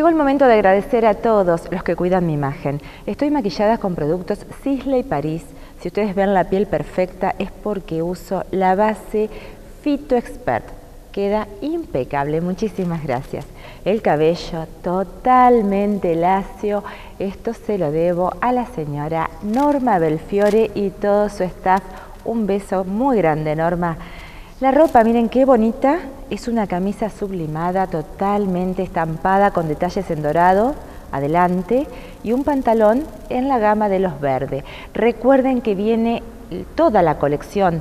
Llegó el momento de agradecer a todos los que cuidan mi imagen. Estoy maquillada con productos Sisley París. Si ustedes ven la piel perfecta es porque uso la base Fito Expert. Queda impecable, muchísimas gracias. El cabello totalmente lacio, esto se lo debo a la señora Norma Belfiore y todo su staff. Un beso muy grande, Norma. La ropa, miren qué bonita, es una camisa sublimada, totalmente estampada con detalles en dorado, adelante, y un pantalón en la gama de los verdes. Recuerden que viene toda la colección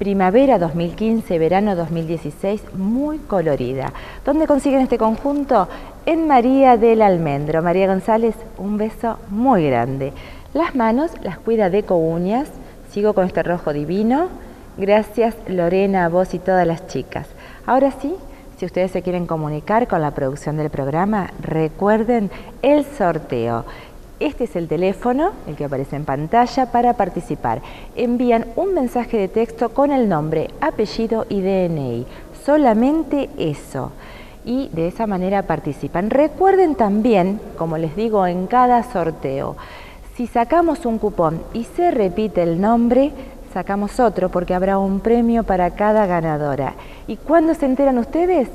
primavera 2015, verano 2016, muy colorida. ¿Dónde consiguen este conjunto? En María del Almendro. María González, un beso muy grande. Las manos las cuida de Uñas, sigo con este rojo divino, Gracias Lorena, a vos y todas las chicas. Ahora sí, si ustedes se quieren comunicar con la producción del programa, recuerden el sorteo. Este es el teléfono, el que aparece en pantalla, para participar. Envían un mensaje de texto con el nombre, apellido y DNI. Solamente eso. Y de esa manera participan. Recuerden también, como les digo en cada sorteo, si sacamos un cupón y se repite el nombre, sacamos otro porque habrá un premio para cada ganadora. ¿Y cuándo se enteran ustedes?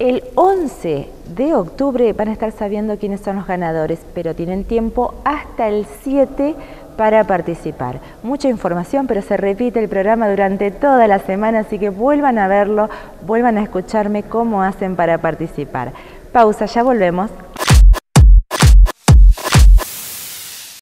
El 11 de octubre van a estar sabiendo quiénes son los ganadores, pero tienen tiempo hasta el 7 para participar. Mucha información, pero se repite el programa durante toda la semana, así que vuelvan a verlo, vuelvan a escucharme cómo hacen para participar. Pausa, ya volvemos.